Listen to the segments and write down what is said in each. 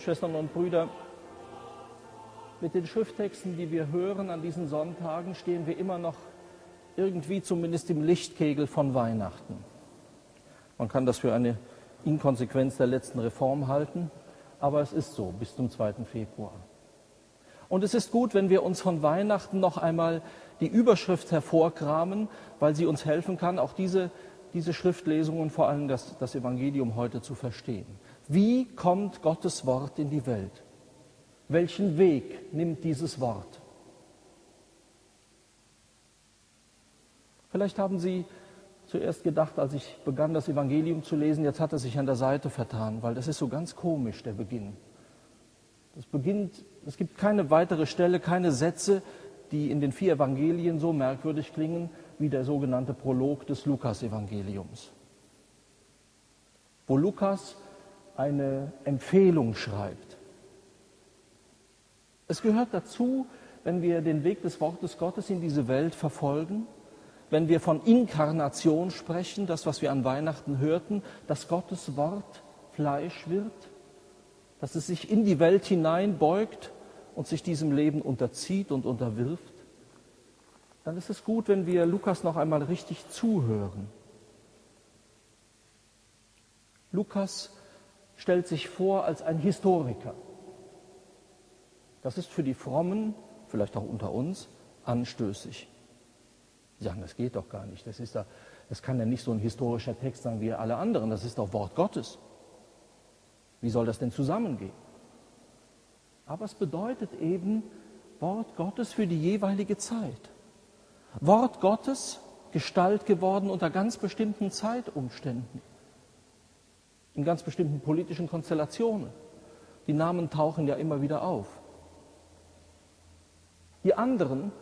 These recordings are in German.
Schwestern und Brüder, mit den Schrifttexten, die wir hören an diesen Sonntagen, stehen wir immer noch irgendwie zumindest im Lichtkegel von Weihnachten. Man kann das für eine Inkonsequenz der letzten Reform halten, aber es ist so bis zum 2. Februar. Und es ist gut, wenn wir uns von Weihnachten noch einmal die Überschrift hervorkramen, weil sie uns helfen kann, auch diese, diese Schriftlesungen, vor allem das, das Evangelium heute zu verstehen. Wie kommt Gottes Wort in die Welt? Welchen Weg nimmt dieses Wort? Vielleicht haben Sie zuerst gedacht, als ich begann, das Evangelium zu lesen, jetzt hat er sich an der Seite vertan, weil das ist so ganz komisch, der Beginn. Das beginnt, es gibt keine weitere Stelle, keine Sätze, die in den vier Evangelien so merkwürdig klingen wie der sogenannte Prolog des Lukas-Evangeliums, wo Lukas eine Empfehlung schreibt. Es gehört dazu, wenn wir den Weg des Wortes Gottes in diese Welt verfolgen, wenn wir von Inkarnation sprechen, das, was wir an Weihnachten hörten, dass Gottes Wort Fleisch wird, dass es sich in die Welt hineinbeugt und sich diesem Leben unterzieht und unterwirft, dann ist es gut, wenn wir Lukas noch einmal richtig zuhören. Lukas stellt sich vor als ein Historiker. Das ist für die Frommen, vielleicht auch unter uns, anstößig. Sie sagen, das geht doch gar nicht. Das, ist da, das kann ja nicht so ein historischer Text sein wie alle anderen. Das ist doch Wort Gottes. Wie soll das denn zusammengehen? Aber es bedeutet eben Wort Gottes für die jeweilige Zeit. Wort Gottes, Gestalt geworden unter ganz bestimmten Zeitumständen, in ganz bestimmten politischen Konstellationen. Die Namen tauchen ja immer wieder auf. Die anderen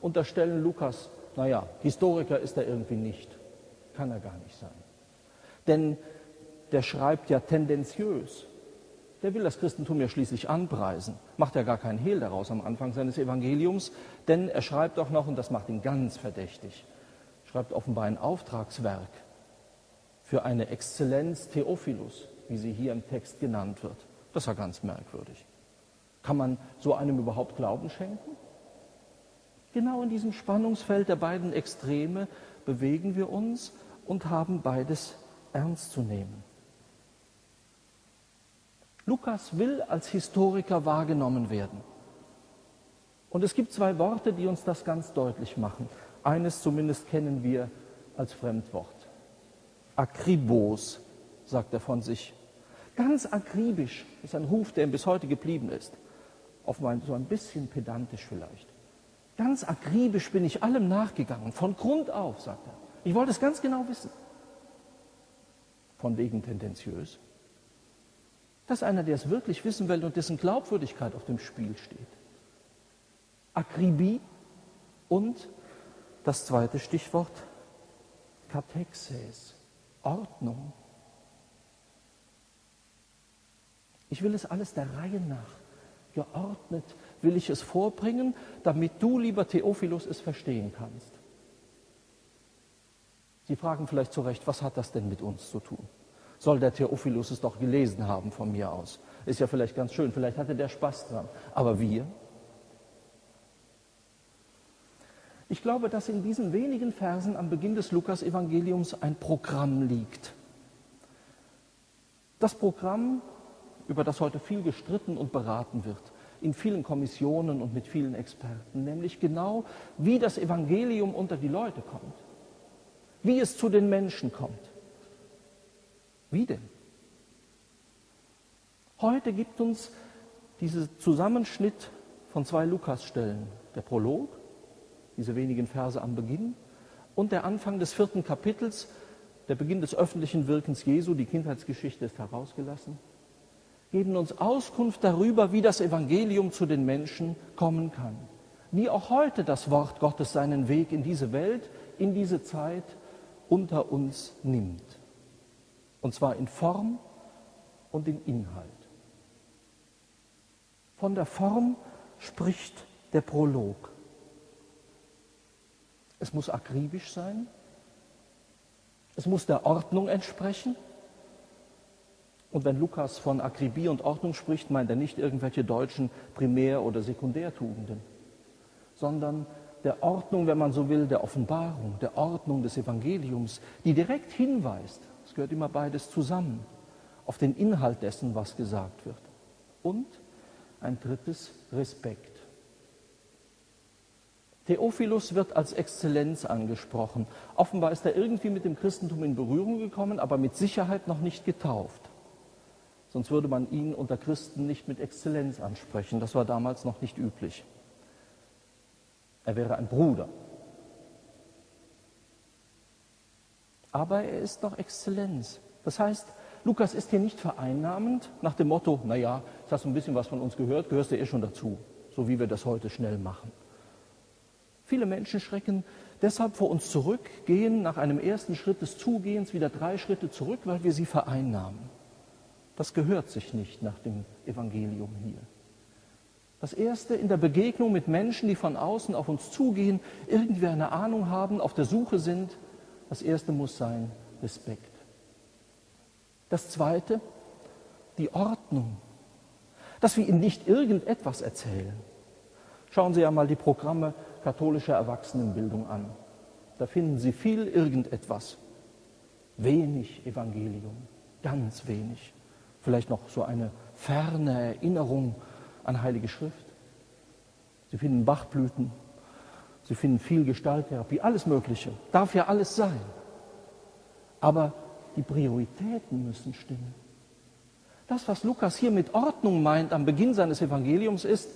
unterstellen Lukas, naja, Historiker ist er irgendwie nicht. Kann er gar nicht sein. Denn der schreibt ja tendenziös. Der will das Christentum ja schließlich anpreisen. Macht ja gar keinen Hehl daraus am Anfang seines Evangeliums, denn er schreibt auch noch, und das macht ihn ganz verdächtig, schreibt offenbar ein Auftragswerk für eine Exzellenz Theophilus, wie sie hier im Text genannt wird. Das ist ja ganz merkwürdig. Kann man so einem überhaupt Glauben schenken? Genau in diesem Spannungsfeld der beiden Extreme bewegen wir uns und haben beides ernst zu nehmen. Lukas will als Historiker wahrgenommen werden. Und es gibt zwei Worte, die uns das ganz deutlich machen. Eines zumindest kennen wir als Fremdwort. Akribos, sagt er von sich. Ganz akribisch ist ein Ruf, der ihm bis heute geblieben ist. Offenbar so ein bisschen pedantisch vielleicht. Ganz akribisch bin ich allem nachgegangen, von Grund auf, sagt er. Ich wollte es ganz genau wissen. Von wegen tendenziös. Das ist einer, der es wirklich wissen will und dessen Glaubwürdigkeit auf dem Spiel steht. Akribie und das zweite Stichwort, Katexes, Ordnung. Ich will es alles der Reihe nach geordnet will ich es vorbringen, damit du, lieber Theophilus, es verstehen kannst. Sie fragen vielleicht zu Recht, was hat das denn mit uns zu tun? Soll der Theophilus es doch gelesen haben von mir aus? Ist ja vielleicht ganz schön, vielleicht hatte der Spaß dran. Aber wir? Ich glaube, dass in diesen wenigen Versen am Beginn des Lukas-Evangeliums ein Programm liegt. Das Programm, über das heute viel gestritten und beraten wird in vielen Kommissionen und mit vielen Experten, nämlich genau, wie das Evangelium unter die Leute kommt, wie es zu den Menschen kommt. Wie denn? Heute gibt uns dieser Zusammenschnitt von zwei Lukasstellen, der Prolog, diese wenigen Verse am Beginn, und der Anfang des vierten Kapitels, der Beginn des öffentlichen Wirkens Jesu, die Kindheitsgeschichte ist herausgelassen, geben uns Auskunft darüber, wie das Evangelium zu den Menschen kommen kann. Wie auch heute das Wort Gottes seinen Weg in diese Welt, in diese Zeit unter uns nimmt. Und zwar in Form und in Inhalt. Von der Form spricht der Prolog. Es muss akribisch sein. Es muss der Ordnung entsprechen. Und wenn Lukas von Akribie und Ordnung spricht, meint er nicht irgendwelche deutschen Primär- oder Sekundärtugenden, sondern der Ordnung, wenn man so will, der Offenbarung, der Ordnung des Evangeliums, die direkt hinweist, es gehört immer beides zusammen, auf den Inhalt dessen, was gesagt wird. Und ein drittes, Respekt. Theophilus wird als Exzellenz angesprochen. Offenbar ist er irgendwie mit dem Christentum in Berührung gekommen, aber mit Sicherheit noch nicht getauft. Sonst würde man ihn unter Christen nicht mit Exzellenz ansprechen. Das war damals noch nicht üblich. Er wäre ein Bruder. Aber er ist noch Exzellenz. Das heißt, Lukas ist hier nicht vereinnahmend nach dem Motto, naja, jetzt hast du ein bisschen was von uns gehört, gehörst du eh schon dazu, so wie wir das heute schnell machen. Viele Menschen schrecken deshalb vor uns zurück, gehen nach einem ersten Schritt des Zugehens wieder drei Schritte zurück, weil wir sie vereinnahmen. Das gehört sich nicht nach dem Evangelium hier. Das Erste in der Begegnung mit Menschen, die von außen auf uns zugehen, irgendwie eine Ahnung haben, auf der Suche sind, das Erste muss sein Respekt. Das Zweite, die Ordnung, dass wir ihnen nicht irgendetwas erzählen. Schauen Sie ja mal die Programme katholischer Erwachsenenbildung an. Da finden Sie viel irgendetwas. Wenig Evangelium, ganz wenig. Vielleicht noch so eine ferne Erinnerung an Heilige Schrift. Sie finden Bachblüten, Sie finden viel Gestalttherapie, alles Mögliche. Darf ja alles sein. Aber die Prioritäten müssen stimmen. Das, was Lukas hier mit Ordnung meint am Beginn seines Evangeliums, ist,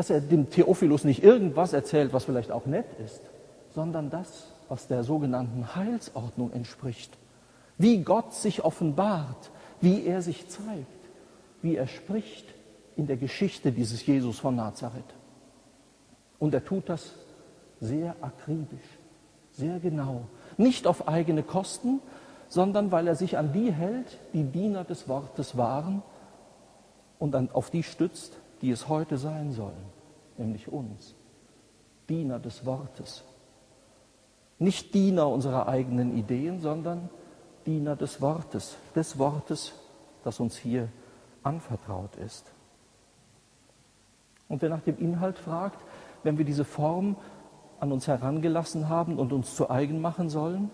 dass er dem Theophilus nicht irgendwas erzählt, was vielleicht auch nett ist, sondern das, was der sogenannten Heilsordnung entspricht. Wie Gott sich offenbart, wie er sich zeigt, wie er spricht in der Geschichte dieses Jesus von Nazareth. Und er tut das sehr akribisch, sehr genau. Nicht auf eigene Kosten, sondern weil er sich an die hält, die Diener des Wortes waren und an, auf die stützt, die es heute sein sollen, nämlich uns. Diener des Wortes. Nicht Diener unserer eigenen Ideen, sondern Diener des Wortes, des Wortes, das uns hier anvertraut ist. Und wer nach dem Inhalt fragt, wenn wir diese Form an uns herangelassen haben und uns zu eigen machen sollen,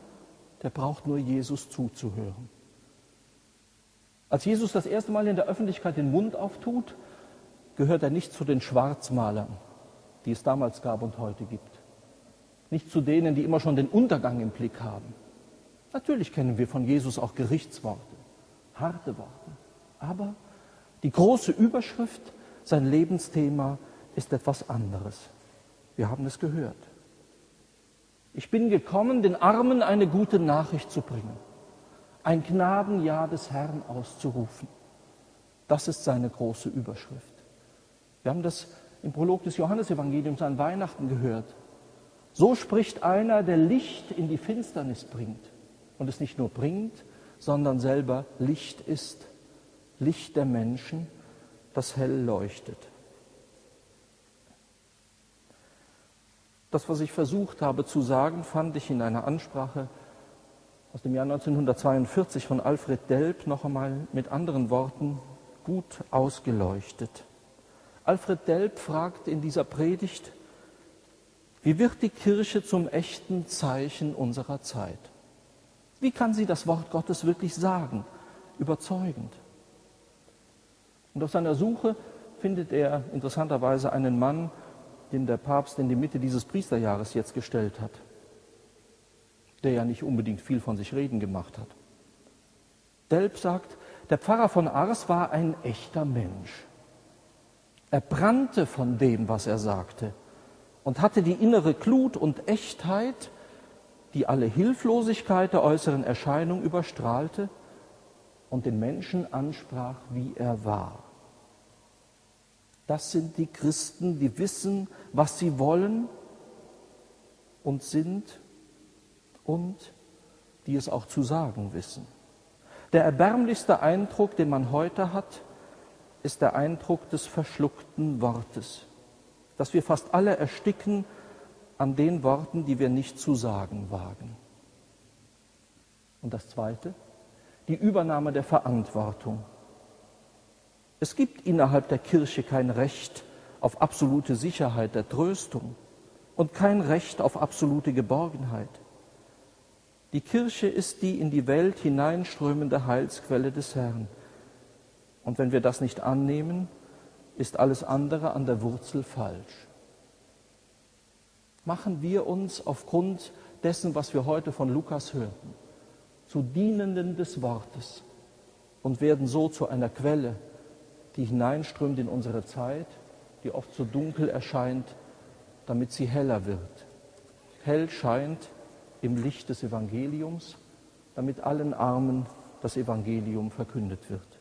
der braucht nur Jesus zuzuhören. Als Jesus das erste Mal in der Öffentlichkeit den Mund auftut, gehört er nicht zu den Schwarzmalern, die es damals gab und heute gibt. Nicht zu denen, die immer schon den Untergang im Blick haben. Natürlich kennen wir von Jesus auch Gerichtsworte, harte Worte. Aber die große Überschrift, sein Lebensthema, ist etwas anderes. Wir haben es gehört. Ich bin gekommen, den Armen eine gute Nachricht zu bringen, ein Gnadenjahr des Herrn auszurufen. Das ist seine große Überschrift. Wir haben das im Prolog des Johannesevangeliums an Weihnachten gehört. So spricht einer, der Licht in die Finsternis bringt und es nicht nur bringt, sondern selber Licht ist, Licht der Menschen, das hell leuchtet. Das, was ich versucht habe zu sagen, fand ich in einer Ansprache aus dem Jahr 1942 von Alfred Delp noch einmal mit anderen Worten gut ausgeleuchtet. Alfred Delp fragt in dieser Predigt, wie wird die Kirche zum echten Zeichen unserer Zeit? Wie kann sie das Wort Gottes wirklich sagen, überzeugend? Und auf seiner Suche findet er interessanterweise einen Mann, den der Papst in die Mitte dieses Priesterjahres jetzt gestellt hat, der ja nicht unbedingt viel von sich reden gemacht hat. Delp sagt, der Pfarrer von Ars war ein echter Mensch. Er brannte von dem, was er sagte und hatte die innere Glut und Echtheit, die alle Hilflosigkeit der äußeren Erscheinung überstrahlte und den Menschen ansprach, wie er war. Das sind die Christen, die wissen, was sie wollen und sind und die es auch zu sagen wissen. Der erbärmlichste Eindruck, den man heute hat, ist der Eindruck des verschluckten Wortes, dass wir fast alle ersticken an den Worten, die wir nicht zu sagen wagen. Und das Zweite, die Übernahme der Verantwortung. Es gibt innerhalb der Kirche kein Recht auf absolute Sicherheit der Tröstung und kein Recht auf absolute Geborgenheit. Die Kirche ist die in die Welt hineinströmende Heilsquelle des Herrn. Und wenn wir das nicht annehmen, ist alles andere an der Wurzel falsch. Machen wir uns aufgrund dessen, was wir heute von Lukas hörten, zu Dienenden des Wortes und werden so zu einer Quelle, die hineinströmt in unsere Zeit, die oft so dunkel erscheint, damit sie heller wird. Hell scheint im Licht des Evangeliums, damit allen Armen das Evangelium verkündet wird.